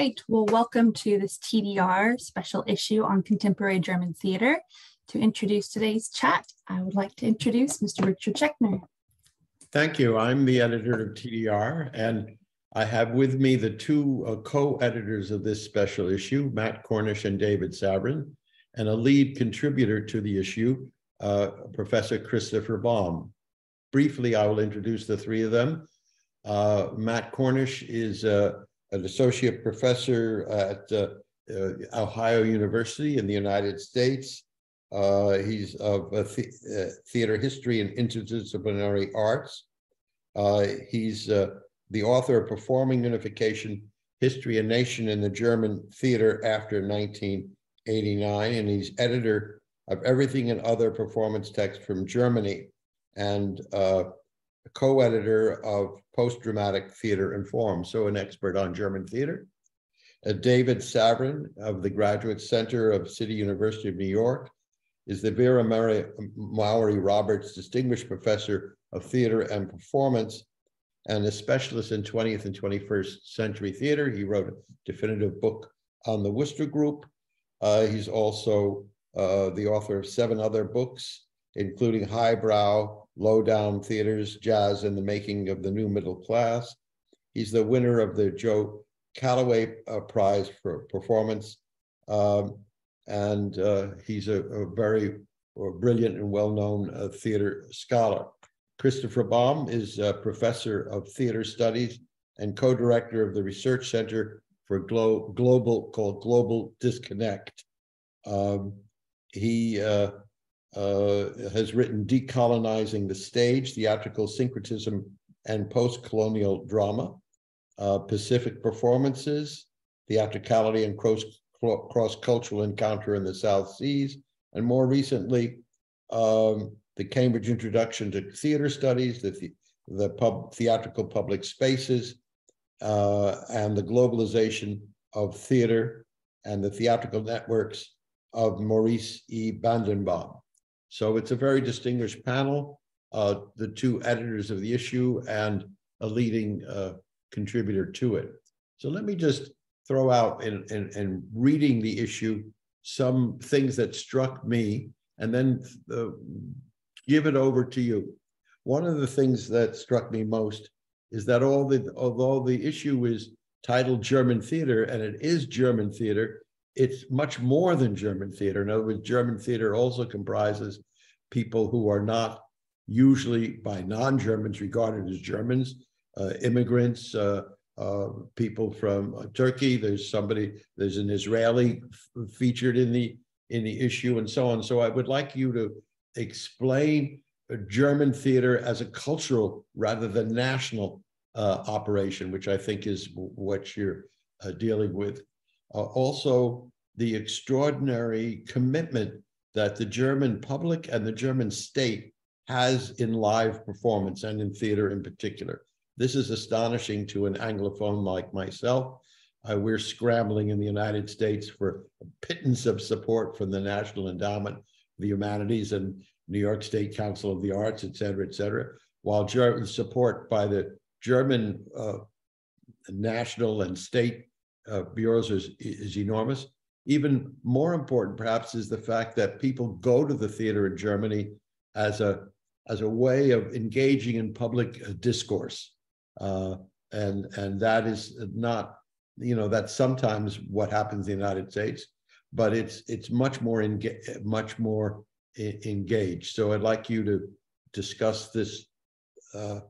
right, well, welcome to this TDR special issue on contemporary German theater. To introduce today's chat, I would like to introduce Mr. Richard Schechner. Thank you. I'm the editor of TDR, and I have with me the two uh, co-editors of this special issue, Matt Cornish and David Savran, and a lead contributor to the issue, uh, Professor Christopher Balme. Briefly, I will introduce the three of them. Uh, Matt Cornish is uh, an associate professor at uh, uh, Ohio University in the United States. Uh, he's of the theater history and interdisciplinary arts. he's the author of Performing Unification, History and Nation in the German Theater after 1989, and he's editor of Everything and Other Performance Text from Germany and uh, co-editor of Post-Dramatic Theater and Form, so an expert on German theater. Uh, David Savran of the Graduate Center of City University of New York is the Vera Mary Mowry Roberts Distinguished Professor of Theater and Performance and a specialist in 20th and 21st century theater. He wrote a definitive book on the Wooster Group. Uh, he's also uh, the author of seven other books, including Highbrow, Lowdown Theaters, Jazz and the Making of the New Middle Class. He's the winner of the Joe Callaway uh, Prize for Performance. Um, and uh, he's a, a very uh, brilliant and well-known uh, theater scholar. Christopher Balme is a professor of theater studies and co-director of the Research Center for Glo Global called Global Disconnect. Um, he uh, has written Decolonizing the Stage, Theatrical Syncretism and Post-Colonial Drama, uh, Pacific Performances, Theatricality and Cross-Cultural Encounter in the South Seas, and more recently, um, the Cambridge Introduction to Theater Studies, the, the pub, theatrical public spaces, uh, and the globalization of theater and the theatrical networks of Maurice E. Bandmann. So it's a very distinguished panel, uh, the two editors of the issue and a leading uh, contributor to it. So let me just throw out in, in, in reading the issue some things that struck me and then uh, give it over to you. One of the things that struck me most is that all the although the issue is titled German theater and it is German theater, it's much more than German theater. In other words, German theater also comprises people who are not usually by non-Germans regarded as Germans, uh, immigrants, uh, uh, people from uh, Turkey. There's somebody, there's an Israeli featured in the in the issue, and so on. So I would like you to explain German theater as a cultural rather than national uh, operation, which I think is what you're uh, dealing with. Uh, also, the extraordinary commitment that the German public and the German state has in live performance and in theater in particular. This is astonishing to an Anglophone like myself. Uh, we're scrambling in the United States for a pittance of support from the National Endowment the humanities and New York State Council of the Arts, et cetera, et cetera, while German support by the German uh, national and state uh, bureaus is, is enormous. Even more important, perhaps, is the fact that people go to the theater in Germany as a as a way of engaging in public uh, discourse, uh, and and that is not, you know, that's sometimes what happens in the United States but it's it's much more enga- much more engaged. So I'd like you to discuss this uh,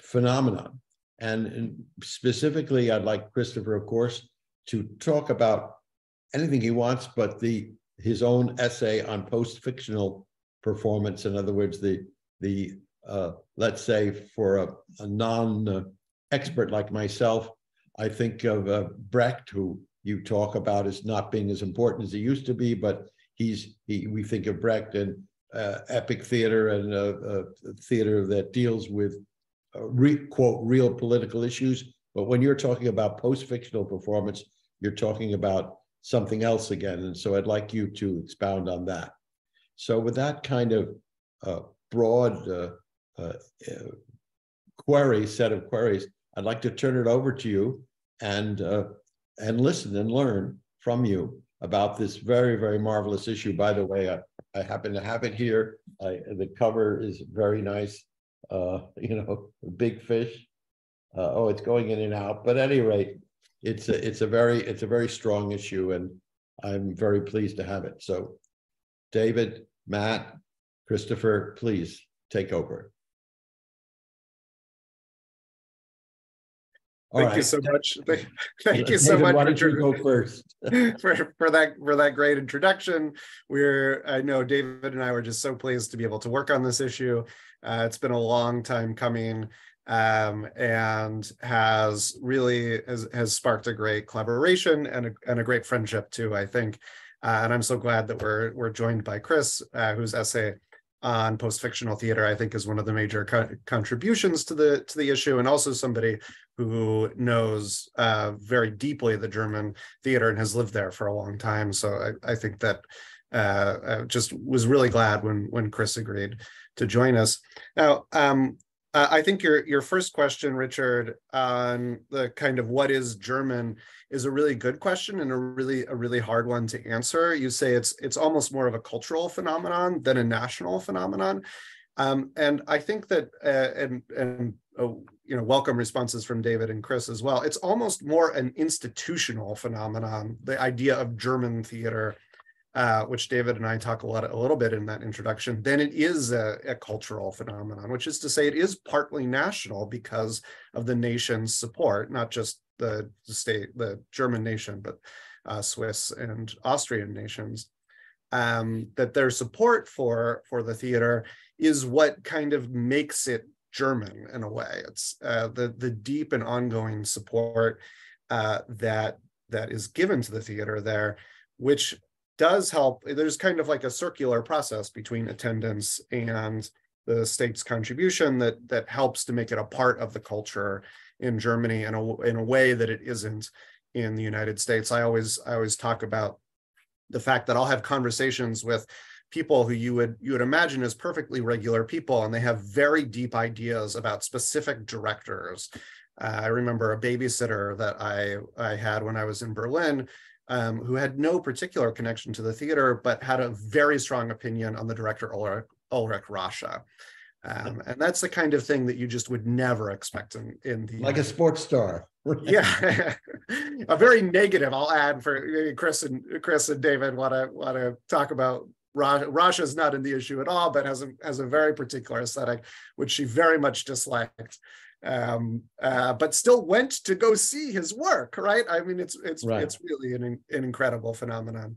phenomenon, and, specifically, I'd like Christopher, of course, to talk about anything he wants, but the his own essay on post-fictional performance. In other words, the the uh, let's say for a, a non-expert like myself, I think of uh, Brecht, who you talk about as not being as important as he used to be, but he's he, we think of Brecht and uh, epic theater and uh, uh, theater that deals with uh, re, quote real political issues. But when you're talking about post-fictional performance, you're talking about something else again. And so I'd like you to expound on that. So with that kind of uh, broad uh, query set of queries, I'd like to turn it over to you and and listen and learn from you about this very, very marvelous issue. By the way, I, I happen to have it here. I, the cover is very nice. Uh, you know, big fish. Uh, oh, it's going in and out. But at any rate, it's a, it's a very, it's a very strong issue and I'm very pleased to have it. So David, Matt, Christopher, please take over. Thank right. you so much. Thank, thank you so much. Why don't you go first? for, for that for that great introduction. We're I know David and I were just so pleased to be able to work on this issue. Uh, it's been a long time coming um, and has really has, has sparked a great collaboration and a, and a great friendship too, I think. Uh, and I'm so glad that we're we're joined by Chris, uh, whose essay on post-fictional theater, I think, is one of the major co contributions to the to the issue, and also somebody who knows uh, very deeply the German theater and has lived there for a long time. So I, I think that uh, I just was really glad when when Chris agreed to join us. Now, um, I think your your first question, Richard, on the kind of what is German is a really good question and a really a really hard one to answer. You say it's it's almost more of a cultural phenomenon than a national phenomenon, um, and I think that uh, and and uh, you know welcome responses from David and Chris as well. It's almost more an institutional phenomenon. The idea of German theater uh, which David and I talk a lot, a little bit in that introduction, then it is a, a, cultural phenomenon, which is to say it is partly national because of the nation's support, not just the, state, the German nation, but uh, Swiss and Austrian nations. Um, that their support for for the theater is what kind of makes it German in a way. It's uh, the the deep and ongoing support uh, that that is given to the theater there, which does help. There's kind of like a circular process between attendance and the state's contribution that that helps to make it a part of the culture in Germany in a in a way that it isn't in the United States. I always I always talk about the fact that I'll have conversations with people who you would you would imagine as perfectly regular people and they have very deep ideas about specific directors. Uh, I remember a babysitter that I I had when I was in Berlin um, who had no particular connection to the theater, but had a very strong opinion on the director Ulrich, Ulrich Rasche. Um, and that's the kind of thing that you just would never expect in, in the like a sports star. yeah, a very negative. I'll add for Chris and Chris and David want to want to talk about Rasche is not in the issue at all, but has a has a very particular aesthetic, which she very much disliked um, uh, but still went to go see his work. Right? I mean, it's it's right. it's really an an incredible phenomenon.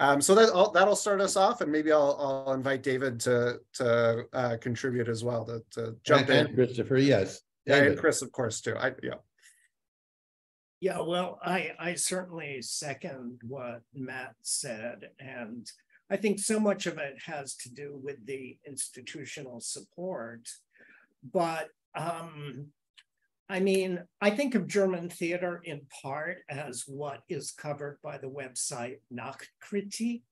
Um, so that that'll start us off, and maybe I'll, I'll invite David to to uh, contribute as well to, to jump and, in. Christopher, yes, David. yeah, and Chris, of course, too. I, yeah. Yeah, well, I I certainly second what Matt said, and I think so much of it has to do with the institutional support, but um, I mean, I think of German theater in part as what is covered by the website Nachtkritik.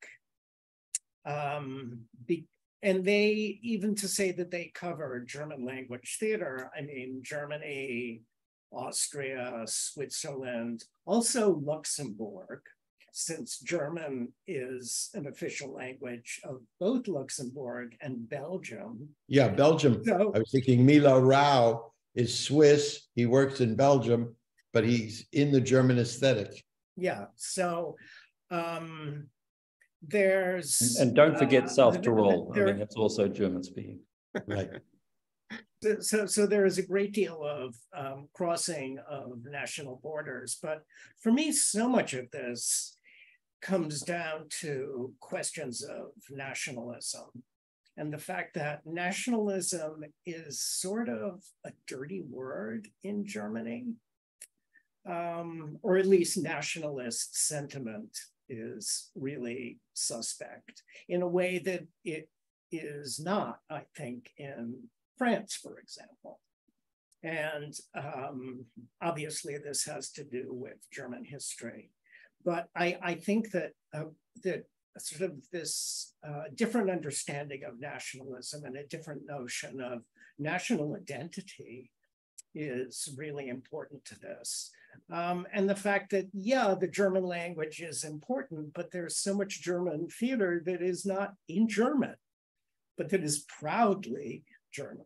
Um, be, and they, even to say that they cover German language theater, I mean, Germany, Austria, Switzerland, also Luxembourg, since German is an official language of both Luxembourg and Belgium. Yeah, Belgium. So, I was thinking Milo Rau is Swiss. He works in Belgium, but he's in the German aesthetic. Yeah. So um, there's. And, and don't forget uh, South Tyrol. There, I mean, it's also German speaking. Right. so, so there is a great deal of um, crossing of national borders, but for me, so much of this comes down to questions of nationalism and the fact that nationalism is sort of a dirty word in Germany, um, or at least nationalist sentiment is really suspect in a way that it is not, I think, in France, for example. And um, obviously, this has to do with German history. But I, I think that uh, that sort of this uh, different understanding of nationalism and a different notion of national identity is really important to this. Um, and the fact that, yeah, the German language is important, but there's so much German theater that is not in German, but that is proudly German.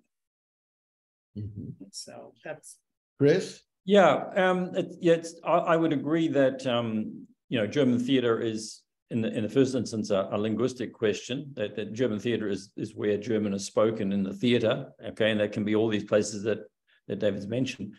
Mm-hmm. So that's Chris. Yeah, um, it, yeah, I, I, would agree that um, you know German theater is in the in the first instance a, a linguistic question. That, that German theater is is where German is spoken in the theater. Okay, and that can be all these places that that David's mentioned.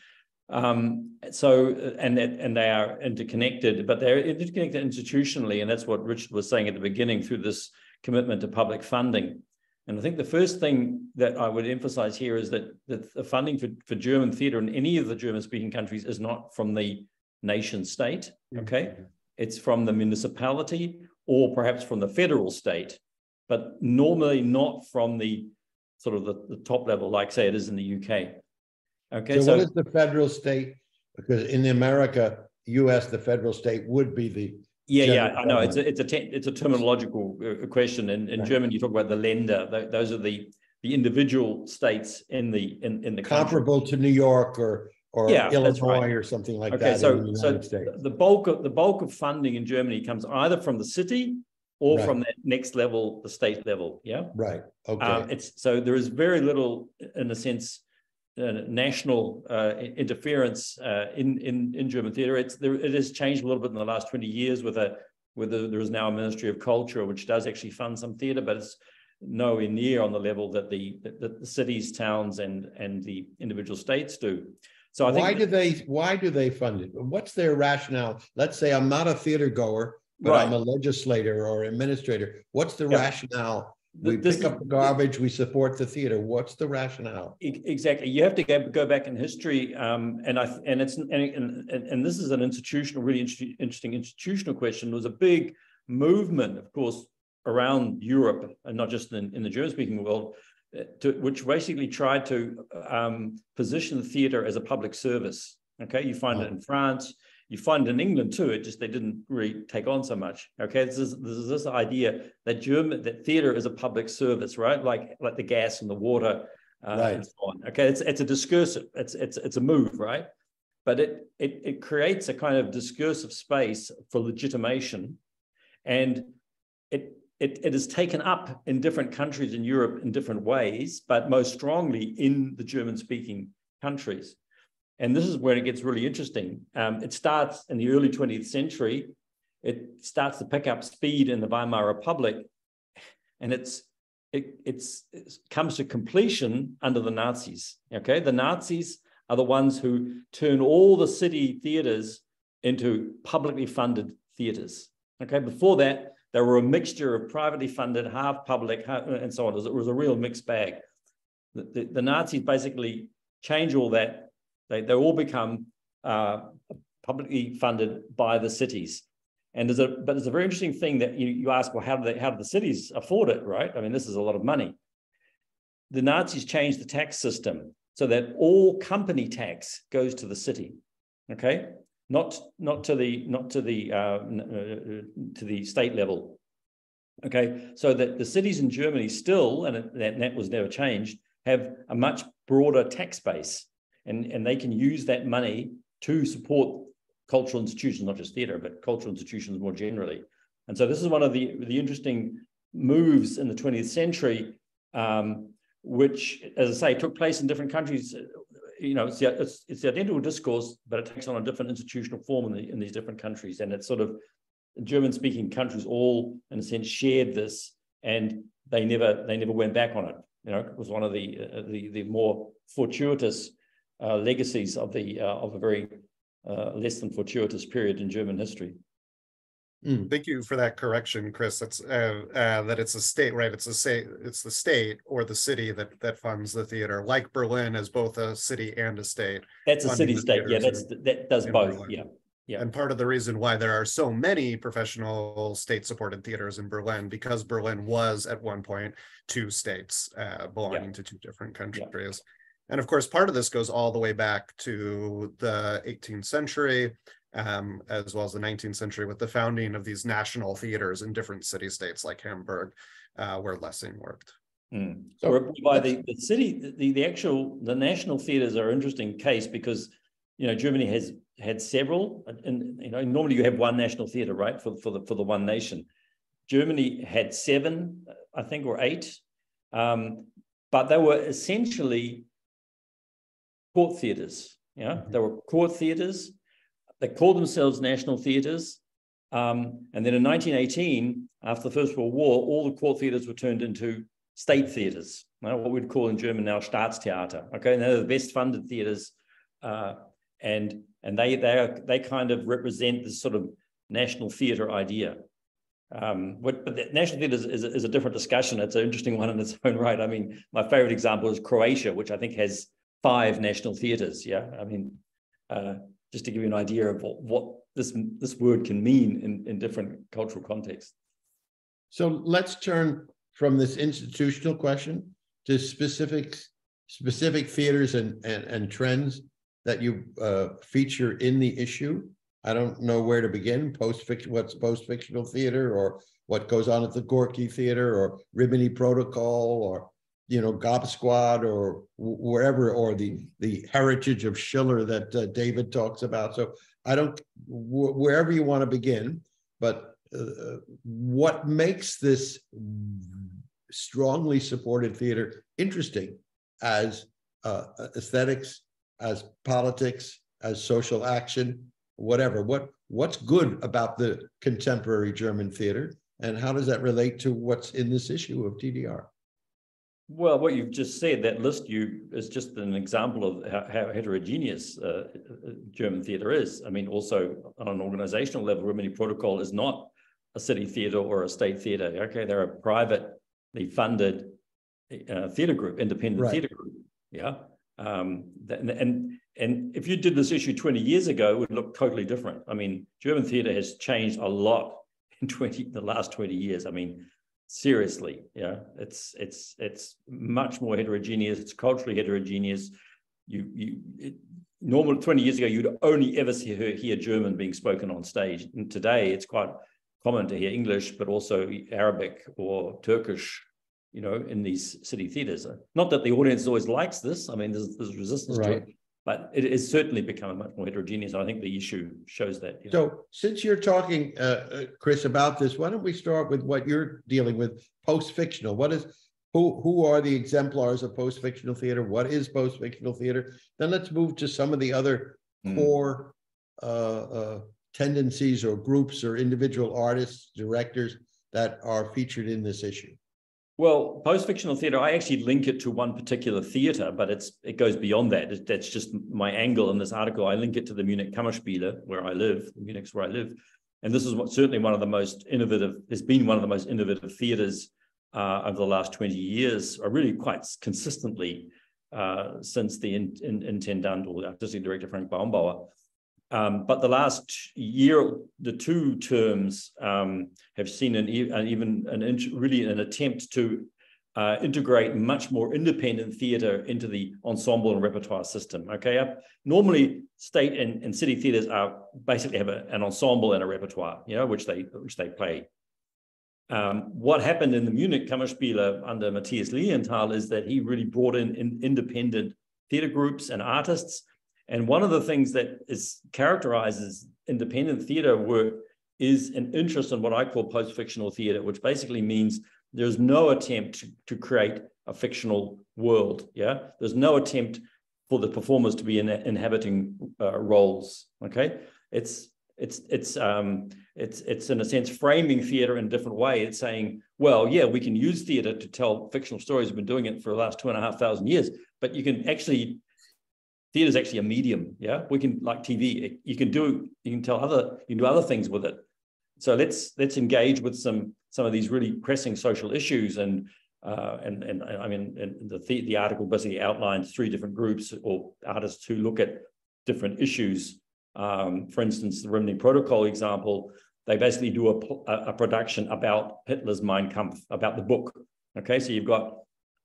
Um, so and that and they are interconnected, but they're interconnected institutionally, and that's what Richard was saying at the beginning through this commitment to public funding. And I think the first thing that I would emphasize here is that, that the funding for, for German theatre in any of the German speaking countries is not from the nation state, okay? It's from the municipality or perhaps from the federal state, but normally not from the sort of the, the top level, like say it is in the UK. Okay. So, so what is the federal state? Because in the America, US, the federal state would be the yeah, yeah, I know. It's a, it's a te- it's a terminological uh, question. In, in right. German, you talk about the Länder. Those are the the individual states in the in, in the comparable country. to New York or or yeah, Illinois right. or something like okay, that. So, so the bulk of the bulk of funding in Germany comes either from the city or right. from that next level, the state level. Yeah. Right. Okay. Um, it's so there is very little, in a sense, uh, national uh, interference uh, in, in in German theatre. It's there, it has changed a little bit in the last twenty years with a with a, there is now a Ministry of Culture which does actually fund some theatre, but it's nowhere near on the level that the that the cities, towns, and and the individual states do. So I why do they why do they fund it? What's their rationale? Let's say I'm not a theater goer, but right. I'm a legislator or administrator. What's the rationale we this pick up the garbage, we support the theater. What's the rationale? Exactly. You have to go, go back in history, um, and I and it's and, and, and this is an institutional, really interesting institutional question. There was a big movement, of course, around Europe, and not just in, in the German-speaking world, to, which basically tried to um, position the theater as a public service. Okay, you find oh. it in France, you find it in England too, it just they didn't really take on so much. Okay, this is this, is this idea that German that theater is a public service, right? Like like the gas and the water uh, right. and so on. Okay, it's it's a discursive, it's it's it's a move, right? But it it it creates a kind of discursive space for legitimation, and it it, it is taken up in different countries in Europe in different ways, but most strongly in the German speaking countries. And this is where it gets really interesting. Um, it starts in the early 20th century. It starts to pick up speed in the Weimar Republic, and it's it it's, it comes to completion under the Nazis. Okay, the Nazis are the ones who turn all the city theaters into publicly funded theaters. Okay, before that, they were a mixture of privately funded, half public, and so on. It was, a real mixed bag. The, the, the Nazis basically change all that they, they all become uh, publicly funded by the cities. And there's a, but there's a very interesting thing that you, you ask, well, how do they, how do the cities afford it, right? I mean, this is a lot of money. The Nazis changed the tax system so that all company tax goes to the city, okay? Not, not to the, not to the, uh, uh, to the state level, okay? So that the cities in Germany still, and that, that was never changed, have a much broader tax base and, and they can use that money to support cultural institutions, not just theatre, but cultural institutions more generally. And so this is one of the, the interesting moves in the 20th century, um, which, as I say, took place in different countries. You know, it's the, it's, it's the identical discourse, but it takes on a different institutional form in, the, in these different countries. And it's sort of German-speaking countries all, in a sense, shared this, and they never they never went back on it. You know, it was one of the uh, the the more fortuitous uh, legacies of the uh, of a very uh, less than fortuitous period in German history. Mm. Thank you for that correction, Chris. That's uh, uh, that it's a state, right? It's a state. It's the state or the city that that funds the theater, like Berlin as both a city and a state. That's a city state. Yeah, that's that does both. Berlin. Yeah. Yeah. And part of the reason why there are so many professional state supported theaters in Berlin, because Berlin was at one point two states uh, belonging yeah. to two different countries. Yeah. And of course, part of this goes all the way back to the 18th century, um, as well as the 19th century, with the founding of these national theaters in different city states like Hamburg, uh, where Lessing worked. Mm. So by the, the city, the, the actual, the national theaters are an interesting case because you know, Germany has had several, and you know, normally you have one national theatre, right, for, for the for the one nation. Germany had seven, I think, or eight, um, but they were essentially court theatres. Yeah, mm-hmm. they were court theatres. They called themselves national theatres. Um, and then in 1918, after the First World War, all the court theatres were turned into state theatres, what we'd call in German now Staatstheater. Okay, and they're the best funded theatres, uh, and and they they are, they kind of represent this sort of national theatre idea. Um, what, but the national theatre is, is, is, a different discussion. It's an interesting one in its own right. I mean, my favorite example is Croatia, which I think has five national theatres. Yeah, I mean, uh, just to give you an idea of what, what this this word can mean in, in different cultural contexts. So let's turn from this institutional question to specific specific theaters and and, and trends that you uh, feature in the issue. I don't know where to begin. Post fiction, what's post fictional theater, or what goes on at the Gorky Theater, or Rimini Protokoll, or you know Gob Squad, or wherever, or the the heritage of Schiller that uh, David talks about. So I don't wherever you want to begin, but uh, what makes this strongly supported theater interesting as uh, aesthetics, as politics, as social action, whatever. What what's good about the contemporary German theater, and how does that relate to what's in this issue of TDR? Well, what you've just said, that list you is just an example of how, how heterogeneous uh, German theatre is. I mean, also on an organizational level, Rimini Protokoll is not a city theatre or a state theatre. Okay, they're a privately funded uh, theatre group, independent right. theatre group. Yeah, um, and and if you did this issue 20 years ago, it would look totally different. I mean, German theatre has changed a lot in 20 the last 20 years. I mean, seriously, yeah, it's it's it's much more heterogeneous. It's culturally heterogeneous. You you it, normal 20 years ago, you'd only ever see her hear German being spoken on stage. And today it's quite common to hear English, but also Arabic or Turkish you know, in these city theaters. Not that the audience always likes this. I mean, there's, there's resistance right. to it, but it has certainly become much more heterogeneous. I think the issue shows that. You know. So, since you're talking, uh, uh, Chris, about this, why don't we start with what you're dealing with, post-fictional? What is who who are the exemplars of post-fictional theater? What is post-fictional theater? Then let's move to some of the other mm. core uh, uh, tendencies or groups or individual artists, directors that are featured in this issue. Well, post-fictional theatre, I actually link it to one particular theatre, but it's it goes beyond that. That's just my angle in this article. I link it to the Munich Kammerspiele, where I live. Munich's where I live, and this is what, certainly one of the most innovative. It's been one of the most innovative theatres uh, over the last twenty years, or really quite consistently uh, since the in, in, intendant or artistic director Frank Baumbauer um, but the last year, the two terms um, have seen an, an even an really an attempt to uh, integrate much more independent theatre into the ensemble and repertoire system. Okay, uh, normally state and, and city theatres are basically have a, an ensemble and a repertoire, you know, which they which they play. Um, what happened in the Munich Kammerspiele under Matthias Lilienthal is that he really brought in, in independent theatre groups and artists and one of the things that is characterizes independent theater work is an interest in what I call post-fictional theater, which basically means there's no attempt to, to create a fictional world. Yeah, there's no attempt for the performers to be in, inhabiting uh, roles. Okay, it's it's it's um it's it's in a sense framing theater in a different way. It's saying, well, yeah, we can use theater to tell fictional stories. We've been doing it for the last two and a half thousand years, but you can actually theater is actually a medium. Yeah, we can like TV. You can do you can tell other you can do other things with it. So let's let's engage with some some of these really pressing social issues and uh, and and I mean and the the article basically outlines three different groups or artists who look at different issues. Um, for instance, the Rimini Protokoll example, they basically do a, a production about Hitler's Mein Kampf, about the book. Okay, so you've got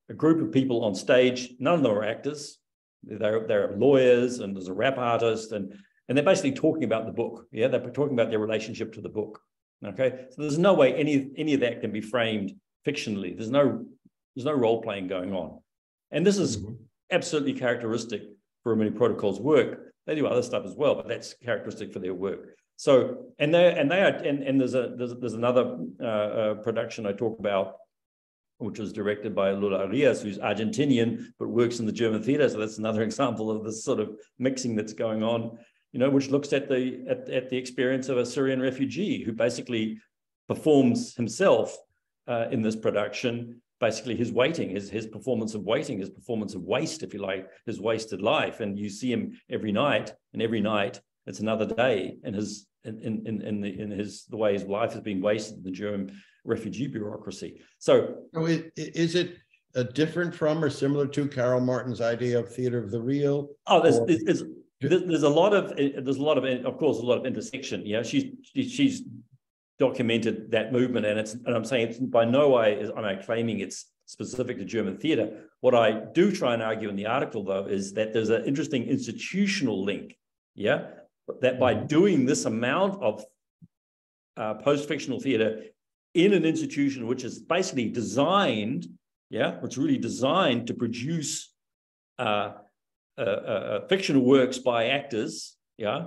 a group of people on stage. None of them are actors. They're, they're lawyers and there's a rap artist and and they're basically talking about the book. Yeah, they're talking about their relationship to the book. Okay, so there's no way any any of that can be framed fictionally. There's no there's no role playing going on, and this is mm-hmm. absolutely characteristic for Rimini Protokoll's work. They do other stuff as well, but that's characteristic for their work. So, and they and they are, and, and there's a there's, there's another uh, uh, production I talk about, which was directed by Lola Arias, who's Argentinian but works in the German theater. So that's another example of this sort of mixing that's going on. You know, which looks at the at, at the experience of a Syrian refugee who basically performs himself uh, in this production basically his waiting, his, his performance of waiting, his performance of waste, if you like, his wasted life. And you see him every night, and every night it's another day and his in in in, the, in his the way his life has been wasted in the German refugee bureaucracy. So, so it, is it uh, different from or similar to Carol Martin's idea of theater of the real? Oh, there's, or... there's, there's, there's a lot of there's a lot of of course a lot of intersection. Yeah, she's she's documented that movement, and it's and I'm saying it's by no way is am I claiming it's specific to German theatre. What I do try and argue in the article, though, is that there's an interesting institutional link. Yeah, that by mm-hmm. doing this amount of uh, post-fictional theatre in an institution which is basically designed, yeah, it's really designed to produce uh, uh, uh fictional works by actors, yeah,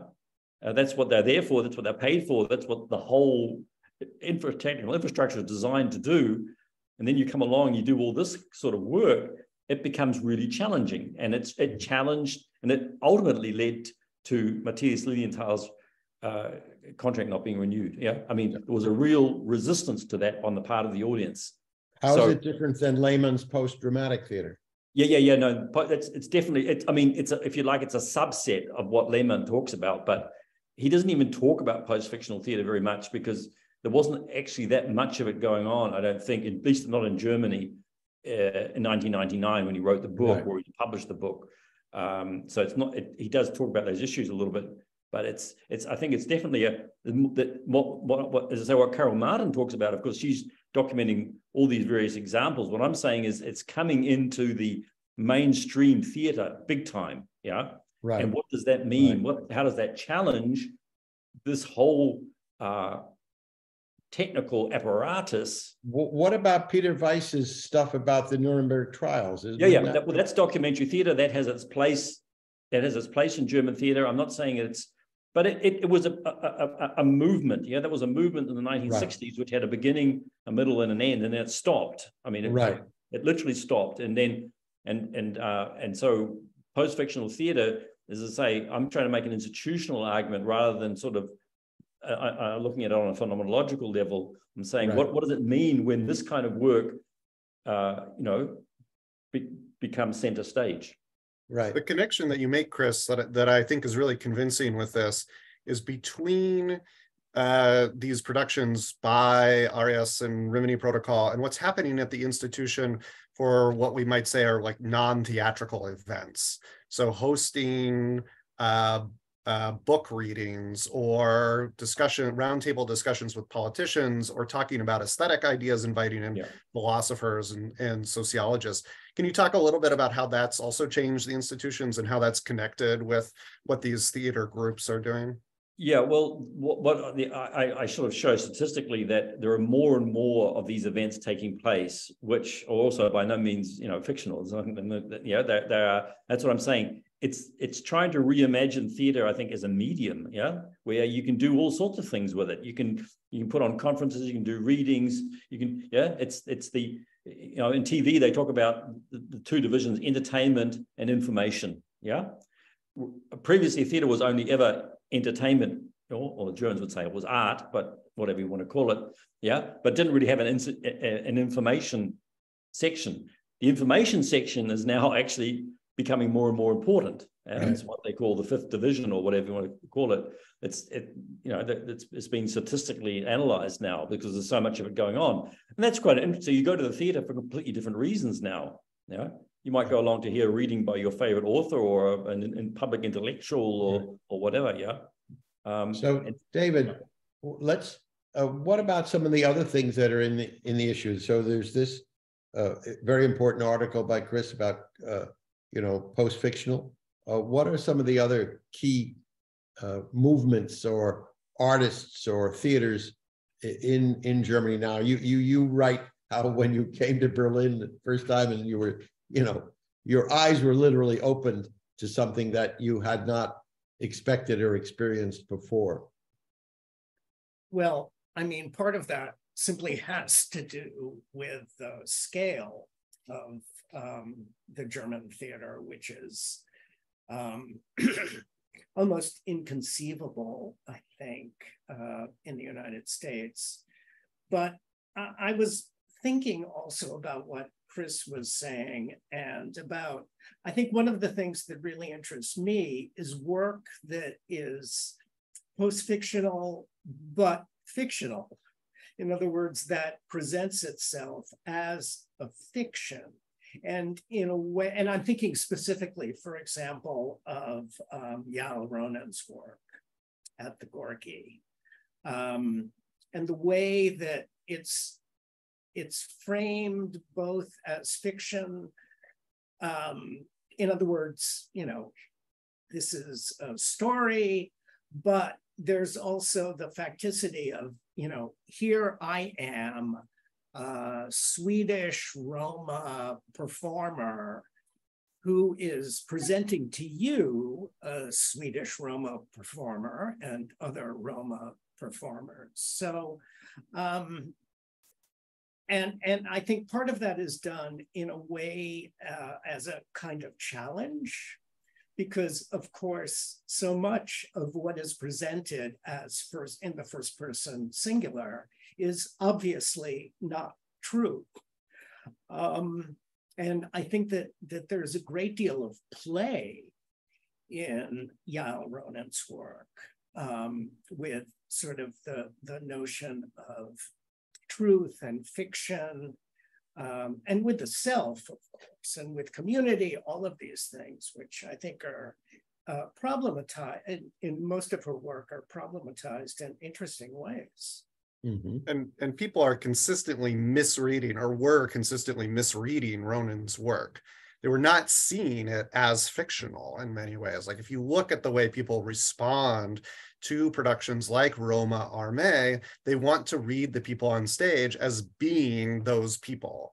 uh, that's what they're there for. That's what they're paid for. That's what the whole infra- technical infrastructure is designed to do. And then you come along, you do all this sort of work. It becomes really challenging, and it's it challenged, and it ultimately led to Matthias Lilienthal's uh, contract not being renewed. Yeah, I mean, there was a real resistance to that on the part of the audience. How so, is it different than Lehmann's post-dramatic theater? Yeah, yeah, yeah. No, it's it's definitely. It, I mean, it's a, if you like, it's a subset of what Lehmann talks about, but he doesn't even talk about post-fictional theatre very much because there wasn't actually that much of it going on, I don't think, at least not in Germany uh, in 1999 when he wrote the book right. or he published the book. Um, so it's not, it, he does talk about those issues a little bit, but it's, it's, I think it's definitely a, that what, what, what, as I say, what Carol Martin talks about, of course, she's documenting all these various examples. What I'm saying is it's coming into the mainstream theatre big time. Yeah. Right. And what does that mean? Right. What how does that challenge this whole uh, technical apparatus? What about Peter Weiss's stuff about the Nuremberg trials? Isn't yeah, yeah. That, well, that's documentary theater. That has its place. That has its place in German theater. I'm not saying it's, but it, it, it was a, a, a, a, movement. Yeah, there was a movement in the 1960s right. which had a beginning, a middle, and an end, and then it stopped. I mean, it, right. it literally stopped, and then and and uh, and so post-fictional theater, as I say, I'm trying to make an institutional argument rather than sort of uh, uh, looking at it on a phenomenological level. I'm saying, right. what, what does it mean when this kind of work, uh, you know, be, becomes center stage? Right. The connection that you make, Chris, that, that I think is really convincing with this is between uh, these productions by Arias and Rimini Protokoll and what's happening at the institution for what we might say are like non-theatrical events. So hosting uh, uh, book readings or discussion, roundtable discussions with politicians or talking about aesthetic ideas, inviting in yeah. philosophers and, and sociologists. Can you talk a little bit about how that's also changed the institutions and how that's connected with what these theater groups are doing? Yeah, well, what, what the, I, I sort of show statistically that there are more and more of these events taking place, which are also by no means, you know, fictional. Yeah, they, they are. That's what I'm saying. It's it's trying to reimagine theater, I think, as a medium. Yeah, where you can do all sorts of things with it. You can you can put on conferences, you can do readings, you can. Yeah, it's it's the you know in TV they talk about the, the two divisions: entertainment and information. Yeah, previously theater was only ever entertainment, or, or the Germans would say it was art, but whatever you want to call it, yeah, but didn't really have an, an information section. The information section is now actually becoming more and more important. And right. it's what they call the fifth division or whatever you want to call it. It's it, you know, it's, it's been statistically analyzed now because there's so much of it going on. And that's quite interesting. You go to the theater for completely different reasons now. Yeah. You might go along to hear a reading by your favorite author or an, an public intellectual or or whatever. Yeah. Um, so, David, let's. Uh, what about some of the other things that are in the in the issues? So there's this uh, very important article by Chris about uh, you know post fictional. Uh, what are some of the other key uh, movements or artists or theaters in in Germany now? You you you write how when you came to Berlin the first time and you were you know, your eyes were literally opened to something that you had not expected or experienced before? Well, I mean, part of that simply has to do with the scale of um, the German theater, which is um, almost inconceivable, I think, uh, in the United States. But I, I was thinking also about what Chris was saying and about, I think one of the things that really interests me is work that is post-fictional, but fictional. In other words, that presents itself as a fiction. And in a way, and I'm thinking specifically, for example, of um, Yael Ronen's work at the Gorky. Um, and the way that it's it's framed both as fiction. Um, in other words, you know, this is a story, but there's also the facticity of, you know, here I am, a Swedish Roma performer who is presenting to you a Swedish Roma performer and other Roma performers. So, um, and and I think part of that is done in a way uh, as a kind of challenge, because of course so much of what is presented as first in the first person singular is obviously not true. Um, and I think that that there's a great deal of play in Yael Ronen's work um, with sort of the, the notion of truth and fiction, um, and with the self, of course, and with community, all of these things, which I think are uh, problematized, in, in most of her work, are problematized in interesting ways. Mm-hmm. And and people are consistently misreading, or were consistently misreading Ronen's work. They were not seeing it as fictional in many ways. Like if you look at the way people respond to productions like Roma Armee, they want to read the people on stage as being those people.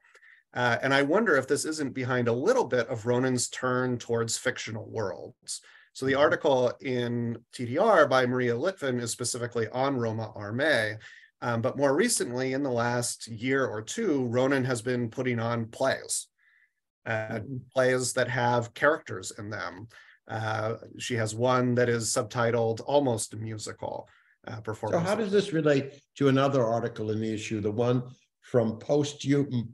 Uh, and I wonder if this isn't behind a little bit of Ronen's turn towards fictional worlds. So the mm-hmm. article in TDR by Maria Litvin is specifically on Roma Armee. Um, but more recently, in the last year or two, Ronen has been putting on plays, uh, mm-hmm. plays that have characters in them. Uh, she has one that is subtitled almost a musical uh, performance. So how does this relate to another article in the issue, the one from post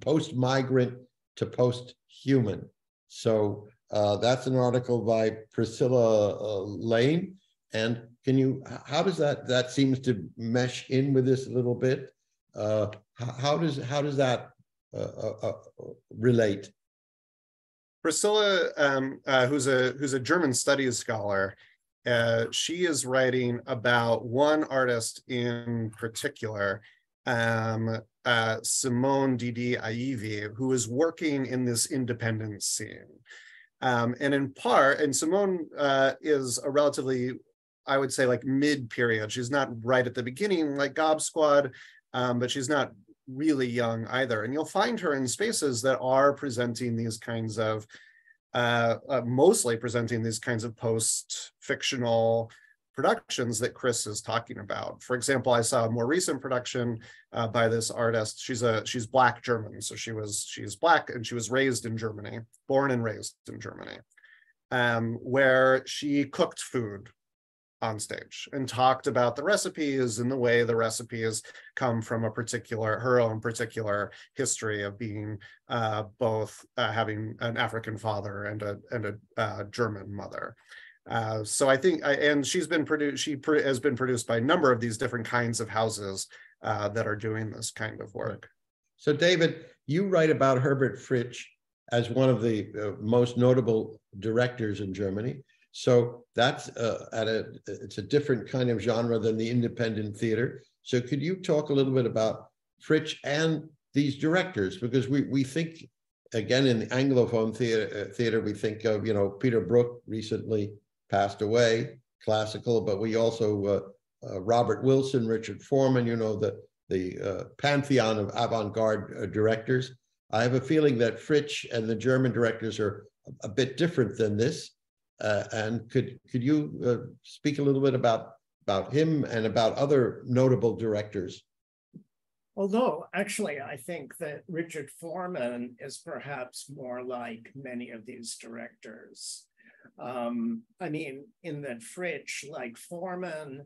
post migrant to post human? So uh, that's an article by Priscilla uh, Layne. And can you, how does that, that seems to mesh in with this a little bit? Uh, how does, how does that uh, relate? Priscilla, um, uh, who's a who's a German studies scholar, uh, she is writing about one artist in particular, um, uh, Simone Dede Ayivi, who is working in this independent scene. Um, and in part, and Simone uh, is a relatively, I would say, like mid-period. She's not right at the beginning, like Gob Squad, um, but she's not really young either. And you'll find her in spaces that are presenting these kinds of, uh, uh, mostly presenting these kinds of post-fictional productions that Chris is talking about. For example, I saw a more recent production uh, by this artist. She's a she's black German, so she was she's black and she was raised in Germany, born and raised in Germany, um, where she cooked food on stage and talked about the recipes and the way the recipes come from a particular her own particular history of being uh, both uh, having an African father and a and a uh, German mother. Uh, so I think, and she's been produced. She has been produced by a number of these different kinds of houses uh, that are doing this kind of work. So David, you write about Herbert Fritsch as one of the uh, most notable directors in Germany. So that's uh, at a it's a different kind of genre than the independent theater. So could you talk a little bit about Fritsch and these directors because we we think again in the Anglophone theater uh, theater we think of you know Peter Brook recently passed away classical, but we also uh, uh, Robert Wilson, Richard Foreman, you know the the uh, pantheon of avant-garde uh, directors. I have a feeling that Fritsch and the German directors are a bit different than this Uh, and could could you uh, speak a little bit about about him and about other notable directors? Although, actually, I think that Richard Foreman is perhaps more like many of these directors. Um, I mean, in that Fritsch, like Foreman,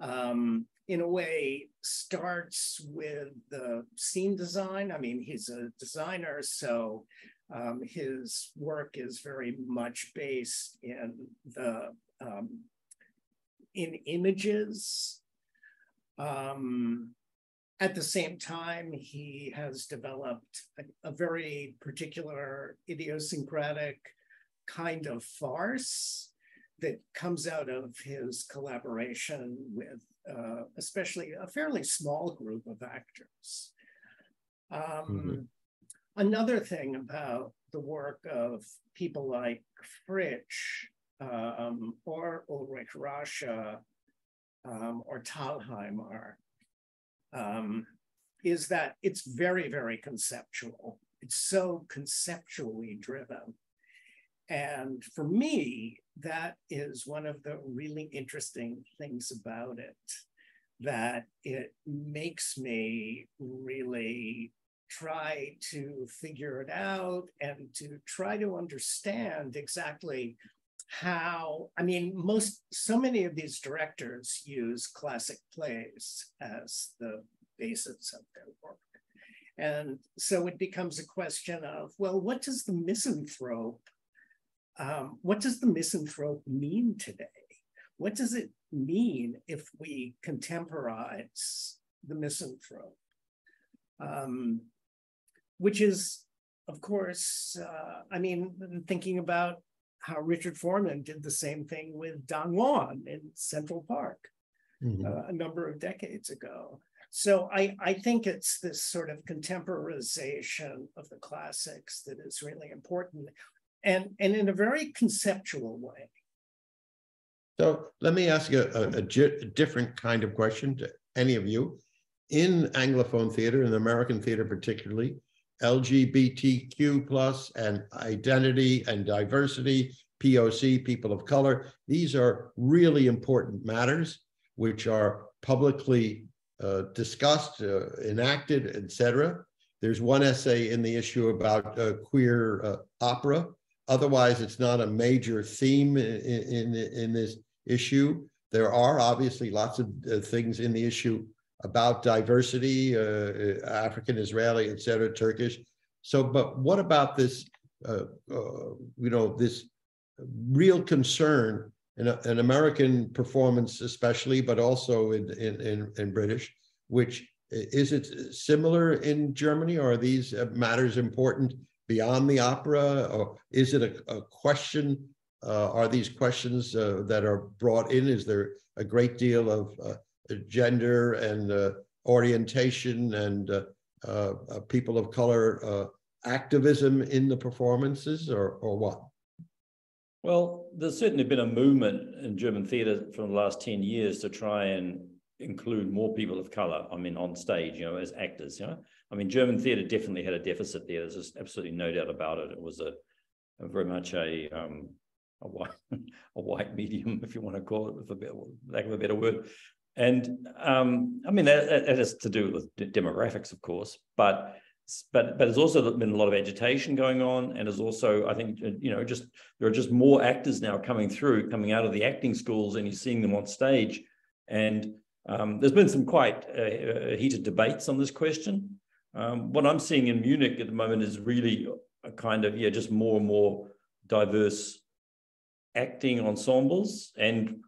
um, in a way, starts with the scene design. I mean, he's a designer, so um, his work is very much based in the um, in images. Um, at the same time, he has developed a, a, very particular idiosyncratic kind of farce that comes out of his collaboration with uh, especially a fairly small group of actors. Um, mm-hmm. Another thing about the work of people like Fritsch um, or Ulrich Rasche um, or Thalheimer um, is that it's very, very conceptual. It's so conceptually driven. And for me, that is one of the really interesting things about it, that it makes me really try to figure it out and to try to understand exactly how i mean most so many of these directors use classic plays as the basis of their work. And so it becomes a question of well what does the misanthrope um, what does the misanthrope mean today? What does it mean if we contemporize the misanthrope? Um, which is of course uh, i mean thinking about how Richard Foreman did the same thing with Don Juan in Central Park mm-hmm. uh, a number of decades ago. So I, I think it's this sort of contemporization of the classics that is really important and, and in a very conceptual way. So let me ask you a, a, a different kind of question to any of you. In Anglophone theater, in American theater particularly, LGBTQ plus and identity and diversity, POC, people of color. These are really important matters which are publicly uh, discussed, uh, enacted, etc. There's one essay in the issue about uh, queer uh, opera. Otherwise, it's not a major theme in, in, in this issue. There are obviously lots of uh, things in the issue about diversity, uh, uh, African, Israeli, et cetera, Turkish. So, but what about this, uh, uh, you know, this real concern in an American performance, especially, but also in, in, in, British, which is it similar in Germany? Are these uh, matters important beyond the opera? Or is it a, a question? Uh, are these questions that are brought in? Is there a great deal of gender and uh, orientation and uh, uh, people of color activism in the performances or, or what? Well, there's certainly been a movement in German theatre for the last 10 years to try and include more people of color, I mean, on stage, you know, as actors, you know. I mean, German theatre definitely had a deficit there. There's just absolutely no doubt about it. It was a, a very much a um, a white a white medium, if you want to call it, a lack of a better word. And um, I mean, that, that has to do with demographics, of course, but but but there's also been a lot of agitation going on, and there's also, I think, uh, you know, just there are just more actors now coming through, coming out of the acting schools, and you're seeing them on stage. And um, there's been some quite uh, uh, heated debates on this question. Um, what I'm seeing in Munich at the moment is really a kind of yeah, just more and more diverse acting ensembles, and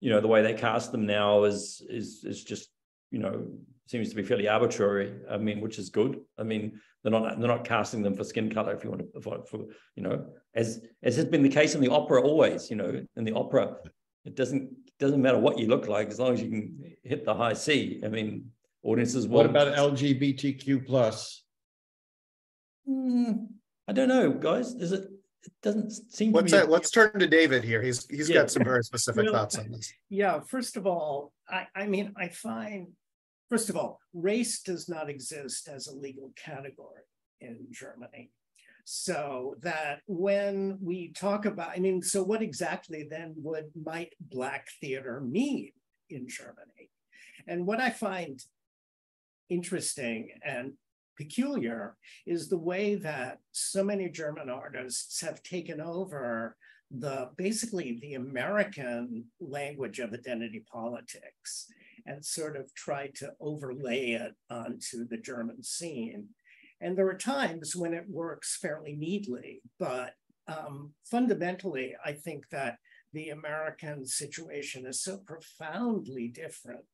you know the way they cast them now is is is just you know seems to be fairly arbitrary. I mean, which is good. I mean, they're not they're not casting them for skin color. If you want to, for, for you know, as as has been the case in the opera always. You know, in the opera, it doesn't doesn't matter what you look like as long as you can hit the high C. I mean, audiences. What about LGBTQ plus? Mm, I don't know, guys. Is it? It doesn't seem. Let's uh, let's turn to David here. He's he's yeah. got some very specific well, thoughts on this. Yeah. First of all, I I mean I find First of all, race does not exist as a legal category in Germany. So that when we talk about, I mean, so what exactly then would might Black theater mean in Germany? And what I find interesting and peculiar is the way that so many German artists have taken over the basically the American language of identity politics and sort of tried to overlay it onto the German scene. And there are times when it works fairly neatly, but um, fundamentally, I think that the American situation is so profoundly different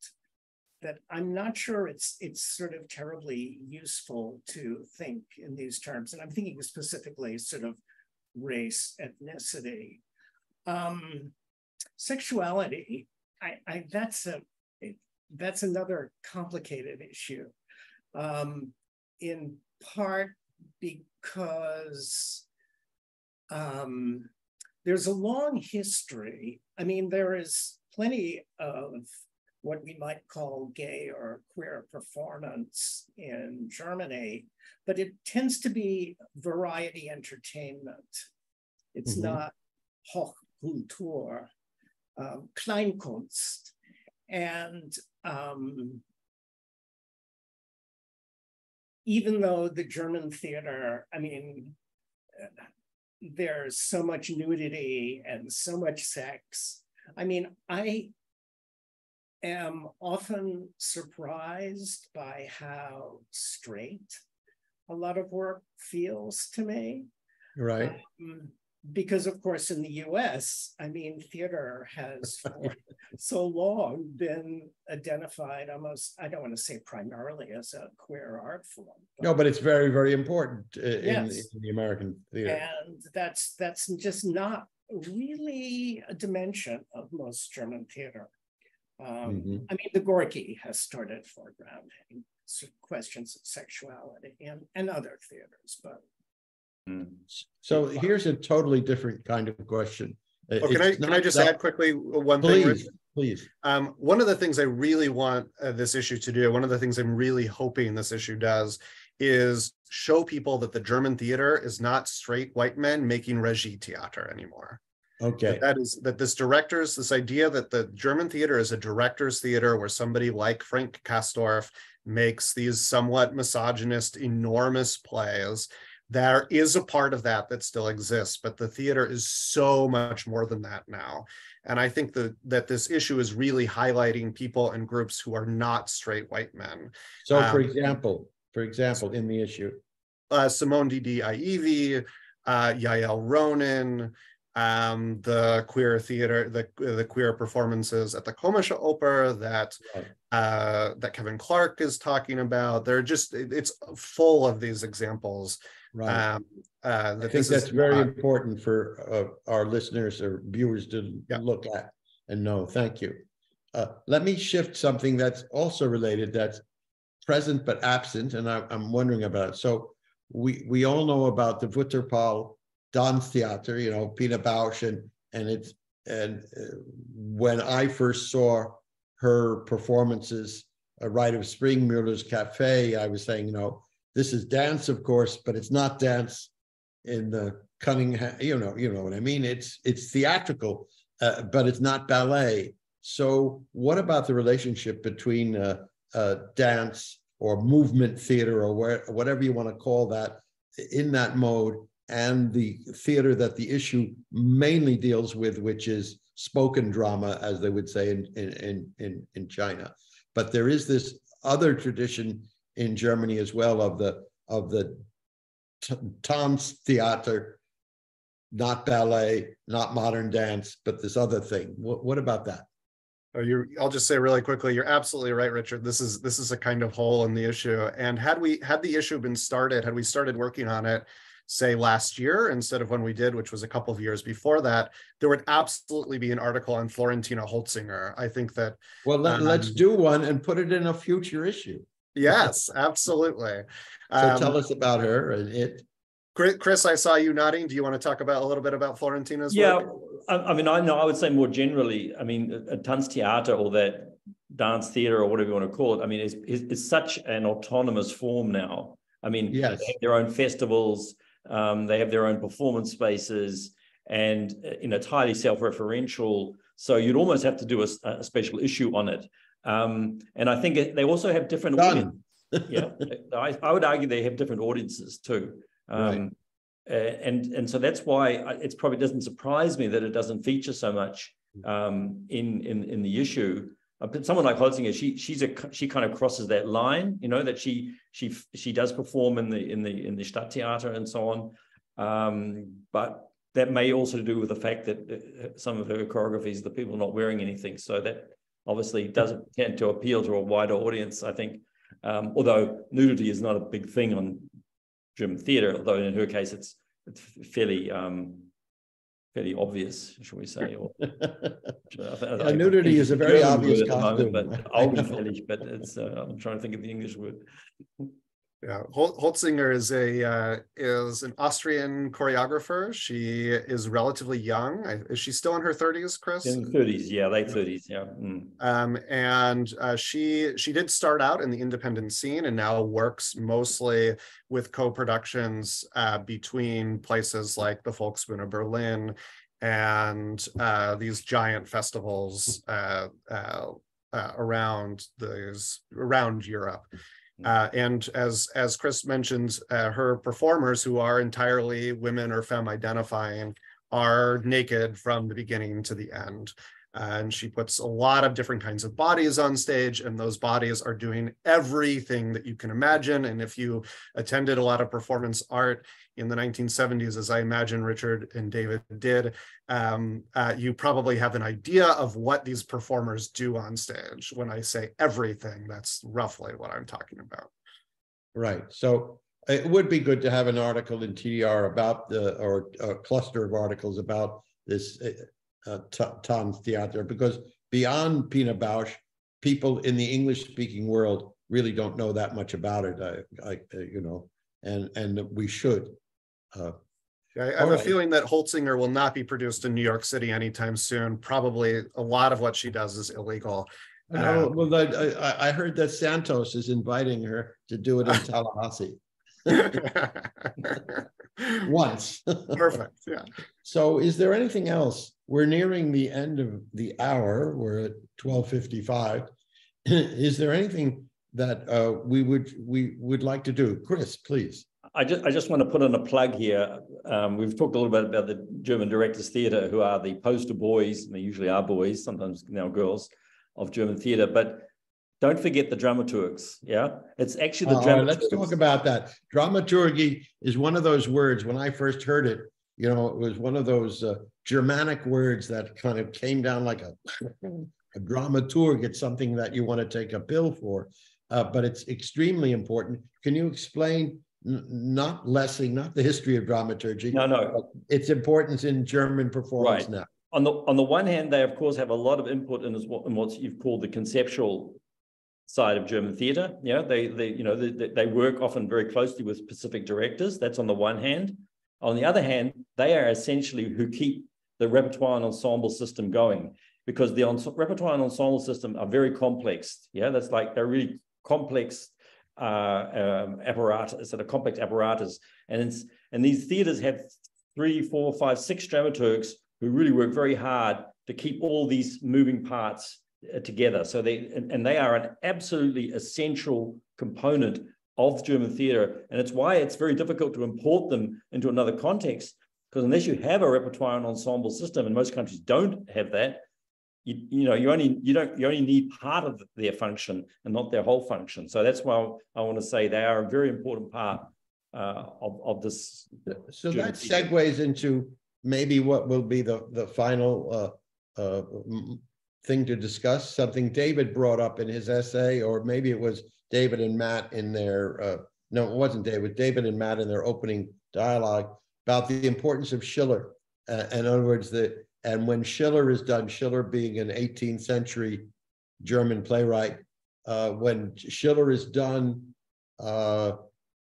that I'm not sure it's it's sort of terribly useful to think in these terms. And I'm thinking specifically sort of race, ethnicity. Um, sexuality, I, I that's a that's another complicated issue. Um, in part because um, there's a long history. I mean, there is plenty of what we might call gay or queer performance in Germany, but it tends to be variety entertainment. It's mm-hmm. not Hochkultur, um, Kleinkunst. And um, even though the German theater, I mean, there's so much nudity and so much sex. I mean, I am often surprised by how straight a lot of work feels to me. Right. Um, because, of course, in the US, I mean, theater has for so long been identified almost, I don't want to say primarily as a queer art form. But no, but it's very, very important uh, in, yes. in the American theater. And that's that's just not really a dimension of most German theater. Um, mm-hmm. I mean, the Gorky has started foregrounding questions of sexuality and, and other theaters, but. Mm. So here's a totally different kind of question. Oh, can I can I just that... add quickly one please, thing? Please, please. Um, one of the things I really want uh, this issue to do, one of the things I'm really hoping this issue does, is show people that the German theater is not straight white men making regie theater anymore. Okay. That, that is that this directors, this idea that the German theater is a director's theater where somebody like Frank Castorf makes these somewhat misogynist, enormous plays. There is a part of that that still exists, but the theater is so much more than that now. And I think that that this issue is really highlighting people and groups who are not straight white men. So, um, for example, for example, in the issue, uh, Simone Dede Ayivi, uh, Yael Ronen, um, the queer theater, the the queer performances at the Komische Oper that right. uh, that Kevin Clark is talking about. They're just it's full of these examples. Right. Um, uh, I think that's very not, important for uh, our listeners or viewers to yeah. look at and know. Thank you. Uh, let me shift something that's also related. That's present but absent, and I, am wondering about it. So we we all know about the Wuppertal dance theater, you know, Pina Bausch, and and it's and uh, when I first saw her performances, a Rite of Spring, Muller's Cafe, I was saying, you know, this is dance, of course, but it's not dance in the Cunningham, you know, you know what I mean. It's it's theatrical, uh, but it's not ballet. So, what about the relationship between uh, uh, dance or movement theater or where, whatever you want to call that in that mode and the theater that the issue mainly deals with, which is spoken drama, as they would say in, in, in, in China. But there is this other tradition in Germany as well of the of the Tanztheater, not ballet, not modern dance, but this other thing. What, what about that? Oh, you I'll just say really quickly, you're absolutely right, Richard. This is this is a kind of hole in the issue. And had we had the issue been started, had we started working on it, say last year instead of when we did, which was a couple of years before that, there would absolutely be an article on Florentina Holzinger. I think that. Well, let, um, let's do one and put it in a future issue. Yes, absolutely. so um, tell us about her and it. Chris, I saw you nodding. Do you want to talk about a little bit about Florentina's yeah, work? I, I mean, I know I would say more generally. I mean, a Tanztheater or that dance theater or whatever you want to call it. I mean, it's, it's such an autonomous form now. I mean, yes. their own festivals Um, they have their own performance spaces, and uh, you know, it's highly self-referential. So you'd almost have to do a, a special issue on it. Um, and I think they also have different audiences. yeah, I, I, would argue they have different audiences too. Um, right. and and so that's why it probably doesn't surprise me that it doesn't feature so much um, in in in the issue. But someone like Holzinger, she she's a she kind of crosses that line, you know, that she she she does perform in the in the in the Stadttheater and so on. Um, but that may also do with the fact that uh, some of her choreographies, the people are not wearing anything. So that obviously doesn't tend to appeal to a wider audience, I think. Um, although nudity is not a big thing on German theatre, although in her case it's, it's fairly um, fairly obvious, shall we say? Or, yeah, nudity is a very obvious costume. Moment, but but it's uh, I'm trying to think of the English word. Yeah, Holzinger is a uh, is an Austrian choreographer. She is relatively young. Is she still in her thirties, Chris? In thirties, yeah, late thirties, yeah. Mm. Um, and uh, she she did start out in the independent scene and now works mostly with co-productions uh, between places like the Volksbühne Berlin and uh, these giant festivals uh, uh, around these around Europe. Uh, and as as Chris mentioned, uh, her performers, who are entirely women or femme identifying, are naked from the beginning to the end. And she puts a lot of different kinds of bodies on stage, and those bodies are doing everything that you can imagine. And if you attended a lot of performance art, in the 1970s, as I imagine Richard and David did, um, uh, you probably have an idea of what these performers do on stage. When I say everything, that's roughly what I'm talking about. Right. So it would be good to have an article in TDR about the, or a cluster of articles about this uh, uh Theater, because beyond Pina Bausch, people in the English speaking world really don't know that much about it. I, I you know, and and we should. Uh, I have a feeling that Holzinger will not be produced in New York City anytime soon. Probably a lot of what she does is illegal. No, uh, well, I, I heard that Santos is inviting her to do it in Tallahassee. Once. Perfect. Yeah. So is there anything else? We're nearing the end of the hour. We're at 1255. is there anything that uh, we would we would like to do? Chris, please. I just, I just want to put in a plug here. Um, we've talked a little bit about the German Directors Theatre, who are the poster boys, and they usually are boys, sometimes now girls, of German theatre. But don't forget the dramaturgs. Yeah, it's actually the uh, dramaturgs. Let's talk about that. Dramaturgy is one of those words. When I first heard it, you know, it was one of those uh, Germanic words that kind of came down like a, a dramaturg. It's something that you want to take a pill for, uh, but it's extremely important. Can you explain? not Lessing, not the history of dramaturgy. No, no. Its importance in German performance right. now. On the on the one hand, they of course have a lot of input in, in what you've called the conceptual side of German theatre. Yeah, they they you know they, they work often very closely with specific directors. That's on the one hand. On the other hand, they are essentially who keep the repertoire and ensemble system going because the repertoire and ensemble system are very complex. Yeah, that's like they're really complex uh, um, apparatus, sort of complex apparatus. And, and these theaters have three, four, five, six dramaturgs who really work very hard to keep all these moving parts together. So they, and, and they are an absolutely essential component of German theatre. And it's why it's very difficult to import them into another context, because unless you have a repertoire and ensemble system, and most countries don't have that, you, you know you only you don't you only need part of their function and not their whole function so that's why i want to say they are a very important part uh, of, of this so that segues into maybe what will be the the final uh, uh, thing to discuss something david brought up in his essay or maybe it was david and matt in their uh, no it wasn't david david and matt in their opening dialogue about the importance of schiller uh, in other words the and when Schiller is done, Schiller being an 18th century German playwright, uh, when Schiller is done, uh,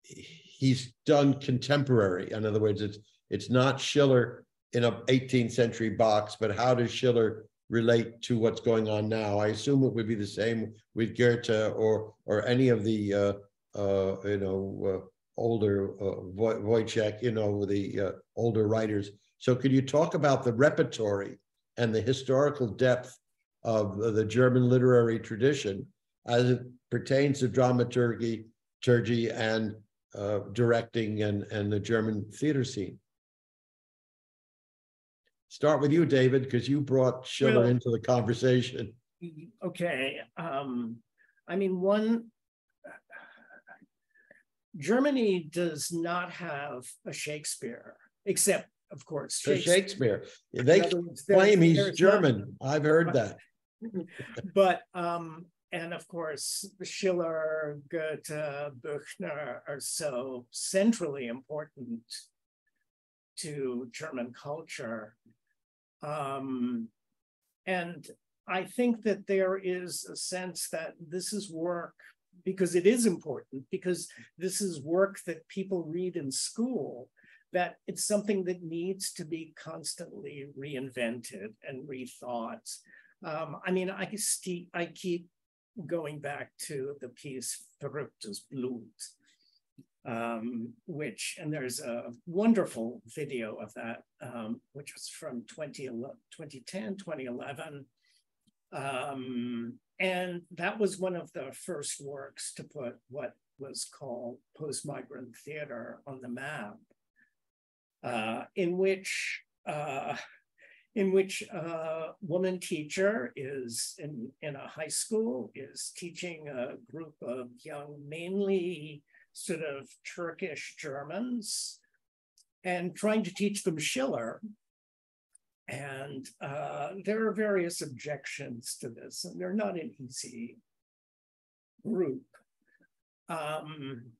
he's done contemporary. In other words, it's it's not Schiller in a 18th century box, but how does Schiller relate to what's going on now? I assume it would be the same with Goethe or or any of the uh, uh you know older uh, Woyzeck, you know, the uh, older writers. So could you talk about the repertory and the historical depth of the German literary tradition as it pertains to dramaturgy, liturgy and uh, directing and, and the German theater scene? Start with you, David, because you brought Schiller well, into the conversation. Okay. Um, I mean, one, Germany does not have a Shakespeare, except, of course, Shakespeare. Shakespeare. They words, claim he's German. Not, I've heard that. but um, and of course, Schiller, Goethe, Büchner are so centrally important to German culture. Um, and I think that there is a sense that this is work because it is important, because this is work that people read in school, that it's something that needs to be constantly reinvented and rethought. Um, I mean, I, I keep going back to the piece Verrücktes Blut, um, which, and there's a wonderful video of that, um, which was from 2010, 2011. Um, and that was one of the first works to put what was called post-migrant theater on the map, uh, in which uh, in which a woman teacher is in, in a high school, is teaching a group of young, mainly sort of Turkish Germans, and trying to teach them Schiller. And uh, there are various objections to this, and they're not an easy group. Um,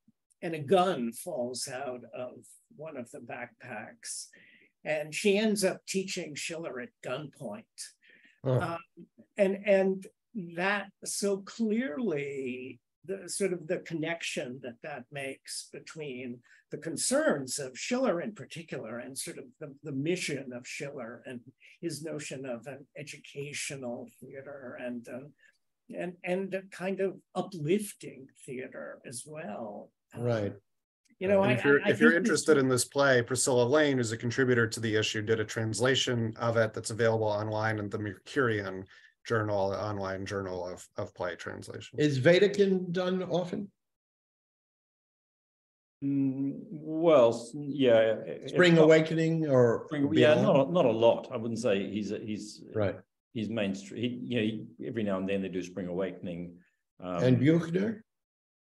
and a gun falls out of one of the backpacks and she ends up teaching Schiller at gunpoint. Oh. Um, and and that so clearly the sort of the connection that that makes between the concerns of Schiller in particular and sort of the, the mission of Schiller and his notion of an educational theater and um, and and a kind of uplifting theater as well. Right. You know, I, if you're I, if you're interested in this play, Priscilla Layne, who's a contributor to the issue, did a translation of it that's available online in the Mercurian Journal, online journal of of play translation. Is Wedekind done often? Mm, well, yeah. Spring not, Awakening or spring, yeah, not not a lot. I wouldn't say he's he's right. He's mainstream. He, you know, he, every now and then they do Spring Awakening. Um, and Büchner?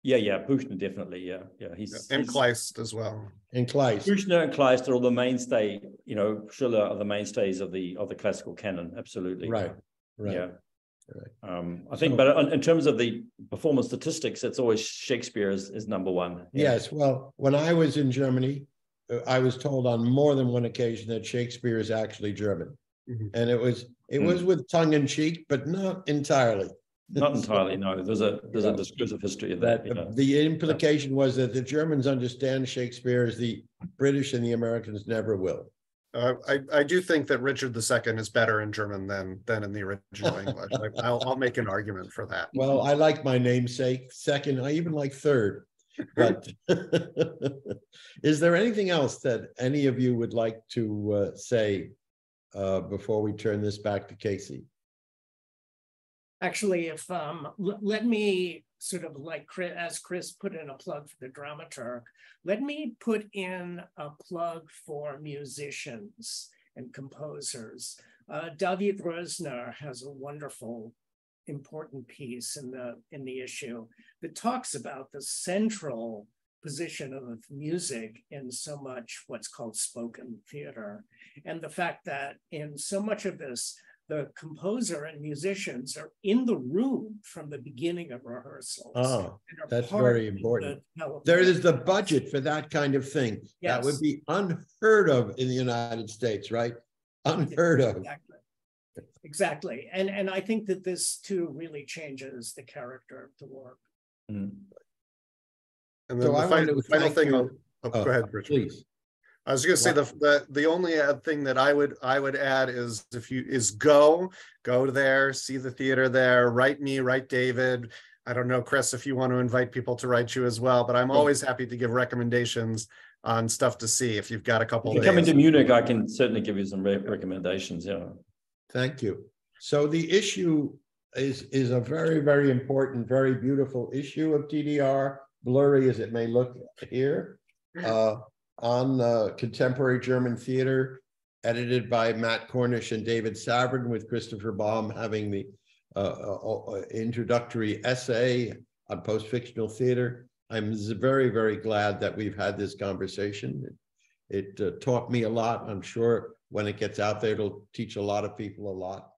Yeah, yeah, Büchner definitely. Yeah, yeah. He's and he's, Kleist as well. And Kleist. Büchner and Kleist are all the mainstay. You know, Schiller are the mainstays of the of the classical canon. Absolutely. Right. Right. Yeah. Right. Um, I think, so, but in terms of the performance statistics, it's always Shakespeare is, is number one. Yeah. Yes. Well, when I was in Germany, uh, I was told on more than one occasion that Shakespeare is actually German, mm-hmm. and it was it mm. was with tongue in cheek, but not entirely. Not entirely, no. There's a there's a discursive history of that. that The implication was that the Germans understand Shakespeare as the British and the Americans never will. Uh, I, I do think that Richard II is better in German than than in the original English. I, will I'll make an argument for that. Well, I like my namesake. Second, I even like third. But is there anything else that any of you would like to uh, say uh, before we turn this back to Casey? actually, if um, let me sort of like Chris, as Chris put in a plug for the dramaturg, let me put in a plug for musicians and composers. Uh, David Roesner has a wonderful, important piece in the in the issue that talks about the central position of music in so much what's called spoken theater, and the fact that in so much of this the composer and musicians are in the room from the beginning of rehearsals. Oh, that's very important. The there is the budget for that kind of thing. Yes. That would be unheard of in the United States, right? Unheard of. Exactly. Exactly. And and I think that this too really changes the character of the work. Mm. And then so the, final, the final thing, oh, oh, go ahead, Richard. Please. I was going to say the, the the only thing that I would I would add is if you is go go there see the theater there write me write David I don't know, Chris, if you want to invite people to write you as well, but I'm always happy to give recommendations on stuff to see if you've got a couple If you days. come into Munich, I can certainly give you some re- recommendations, yeah. Thank you. So the issue is, is a very, very important, very beautiful issue of TDR, blurry as it may look here. Uh, on uh, contemporary German theater, edited by Matt Cornish and David Savran, with Christopher Balme having the uh, uh, uh, introductory essay on post-fictional theater. I'm very, very glad that we've had this conversation. It uh, taught me a lot. I'm sure when it gets out there, it'll teach a lot of people a lot.